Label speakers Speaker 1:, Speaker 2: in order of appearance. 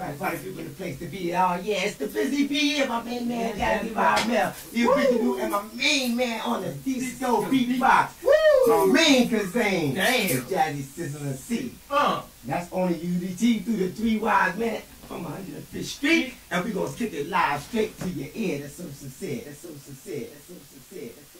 Speaker 1: Alright, party people in the place to be. Oh yeah, it's the Fizzy P and my main man Jazzy Bob Mel. You do and my main man on the disco Woo! My main Kazane.
Speaker 2: Damn.
Speaker 1: Jazzy Sizzling C.
Speaker 2: Uh.
Speaker 1: That's only UDT through the three wise men from 105th Street. And we gonna kick it live straight to your ear. That's so sincere. That's so sincere. That's so sincere. That's so sincere.